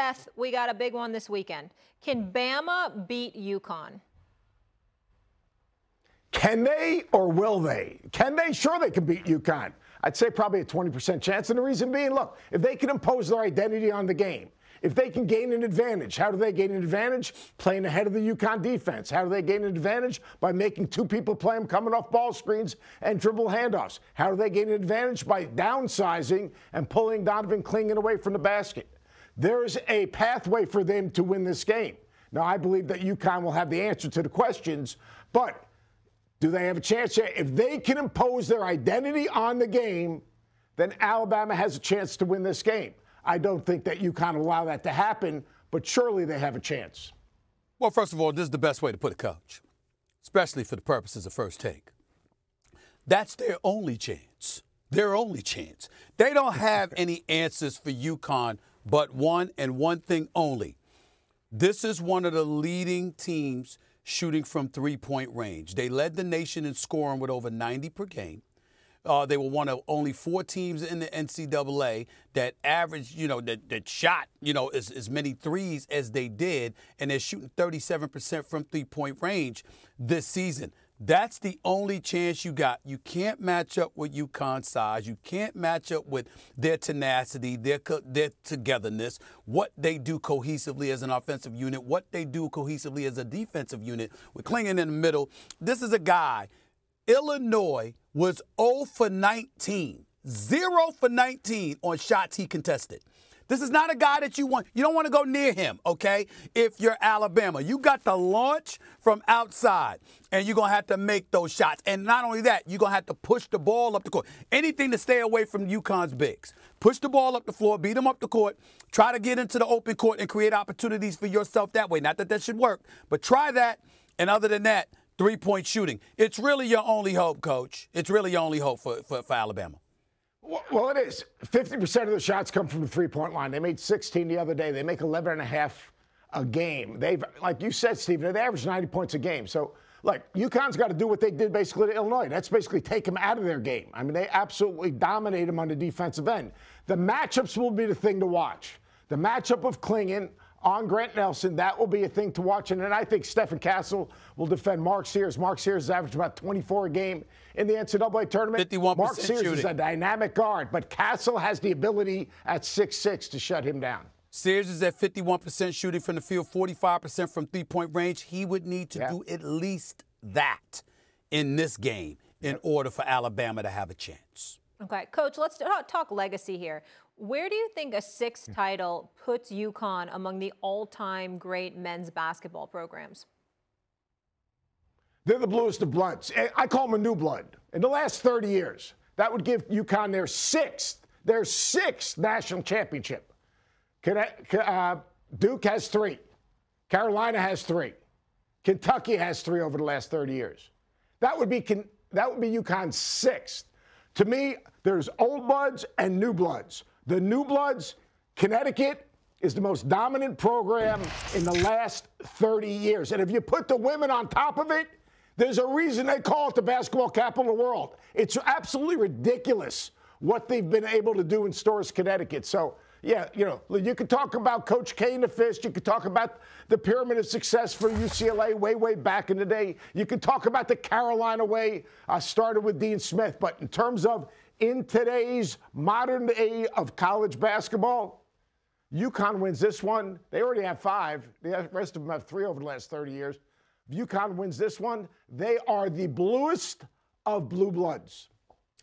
Seth, we got a big one this weekend. Can Bama beat UConn? Can they or will they? Can they? Sure, they can beat UConn. I'd say probably a 20% chance. And the reason being, look, if they can impose their identity on the game, if they can gain an advantage, how do they gain an advantage? Playing ahead of the UConn defense. How do they gain an advantage? By making two people play them coming off ball screens and dribble handoffs. How do they gain an advantage? By downsizing and pulling Donovan Clingan away from the basket. There's a pathway for them to win this game. Now, I believe that UConn will have the answer to the questions, but do they have a chance? If they can impose their identity on the game, then Alabama has a chance to win this game. I don't think that UConn will allow that to happen, but surely they have a chance. Well, first of all, this is the best way to put it, coach, especially for the purposes of first take. That's their only chance. Their only chance. They don't have any answers for UConn but one and one thing only. This is one of the leading teams shooting from three point range. They led the nation in scoring with over 90 per game. Uh, they were one of only four teams in the NCAA that averaged, you know, that, that shot, you know, as, as many threes as they did, and they're shooting 37% from three point range this season. That's the only chance you got. You can't match up with UConn size. You can't match up with their tenacity, their their togetherness, what they do cohesively as an offensive unit, what they do cohesively as a defensive unit. We're Clingan in the middle, this is a guy. Illinois was 0 for 19, 0 for 19 on shots he contested. This is not a guy that you want. You don't want to go near him, okay? If you're Alabama, you got to launch from outside, and you're gonna have to make those shots. And not only that, you're gonna have to push the ball up the court. Anything to stay away from UConn's bigs. Push the ball up the floor, beat them up the court. Try to get into the open court and create opportunities for yourself that way. Not that that should work, but try that. And other than that, three point shooting. It's really your only hope, coach. It's really your only hope for, for, for Alabama. Well, it is. 50% of the shots come from the three point line. They made 16 the other day. They make 11 and a half a game. They've, like you said, Stephen, they average 90 points a game. So, like, UConn's got to do what they did basically to Illinois. That's basically take them out of their game. I mean, they absolutely dominate them on the defensive end. The matchups will be the thing to watch. The matchup of Clingan on Grant Nelson. That will be a thing to watch. And then I think Stephen Castle will defend Mark Sears. Mark Sears has averaged about 24 a game in the NCAA tournament. 51% Mark Sears shooting. is a dynamic guard, but Castle has the ability at 6'6 to shut him down. Sears is at 51% shooting from the field, 45% from three point range. He would need to Yeah. do at least that in this game in order for Alabama to have a chance. Okay, Coach, let's talk, legacy here. Where do you think a sixth Hmm. title puts UConn among the all time great men's basketball programs? They're the bluest of bloods. Eh, I call them a new blood. In the last 30 years, that would give UConn their sixth, their sixth national championship. Uh, Duke has three. Carolina has three. Kentucky has three over the last 30 years. That would be that would be UConn's sixth. To me, there's old bloods and new bloods. The new bloods, Connecticut is the most dominant program in the last 30 years. And if you put the women on top of it, there's a reason they call it the basketball capital of the world. It's absolutely ridiculous what they've been able to do in Storrs, Connecticut. So, yeah, you know, you could talk about Coach K and the Fist. You could talk about the pyramid of success for UCLA way, way back in the day. You could talk about the Carolina way, uh, started with Dean Smith. But in terms of in today's modern day of college basketball, UConn wins this one. They already have five. The rest of them have three over the last 30 years. If UConn wins this one, they are the bluest of blue bloods.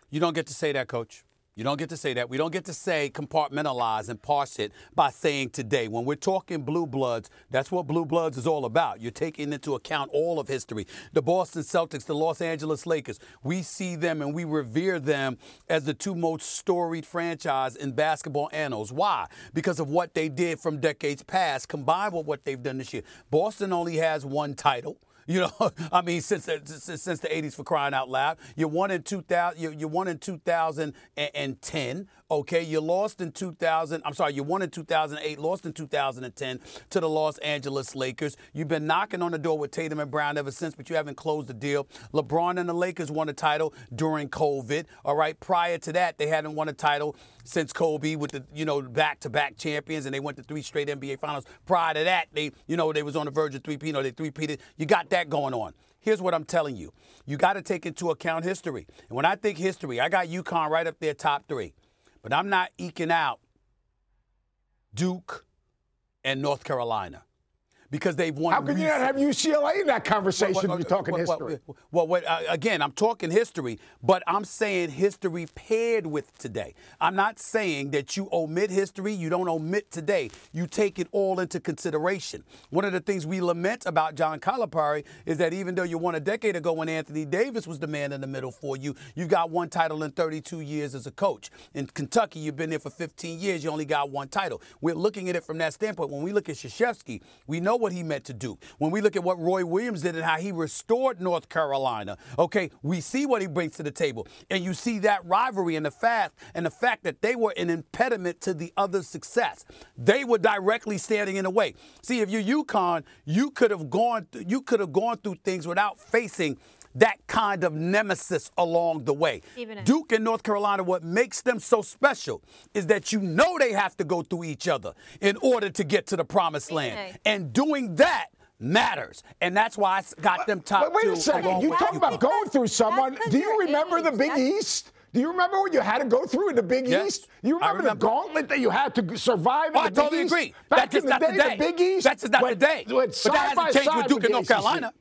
You don't get to say that, coach. You don't get to say that. We don't get to say compartmentalize and parse it by saying today. When we're talking blue bloods, that's what blue bloods is all about. You're taking into account all of history. The Boston Celtics, the Los Angeles Lakers, we see them and we revere them as the two most storied franchise in basketball annals. Why? Because of what they did from decades past combined with what they've done this year. Boston only has one title. You know, I mean, since since, since the '80s, for crying out loud, you won in 2000. You, you won in 2010. Okay, you lost in 2000. I'm sorry, you won in 2008, lost in 2010 to the Los Angeles Lakers. You've been knocking on the door with Tatum and Brown ever since, but you haven't closed the deal. LeBron and the Lakers won a title during COVID. All right, prior to that, they hadn't won a title since Kobe with the you know back-to-back champions, and they went to three straight NBA Finals. Prior to that, they you know they was on the verge of three. You know they three-peated. You got that going on. Here's what I'm telling you: you got to take into account history. And when I think history, I got UConn right up there, top three. But I'm not eking out Duke and North Carolina because they've won. How can you not have UCLA in that conversation what, what, you're talking what, history? Well, well uh, again, I'm talking history, but I'm saying history paired with today. I'm not saying that you omit history, you don't omit today. You take it all into consideration. One of the things we lament about John Calipari is that even though you won a decade ago when Anthony Davis was the man in the middle for you, you've got one title in 32 years as a coach. In Kentucky, you've been there for 15 years, you only got one title. We're looking at it from that standpoint. When we look at Krzyzewski, we know what he meant to do. When we look at what Roy Williams did and how he restored North Carolina, okay, we see what he brings to the table. And you see that rivalry and the fact and the fact that they were an impediment to the other's success. They were directly standing in the way. See, if you're UConn, you could have gone you could have gone through things without facing that kind of nemesis along the way. Duke and North Carolina, what makes them so special is that you know they have to go through each other in order to get to the promised land. And doing that matters. And that's why I got them top Wait, wait a second. You talk about going through someone. Do you remember age. the Big that's East? Do you remember what you had to go through in the Big yes, East? You remember, remember, the gauntlet that you had to survive in oh, the I totally East? agree. Back That's in the not day, the, day. the Big East. That's not when, the day. But that hasn't changed with Duke and North Carolina.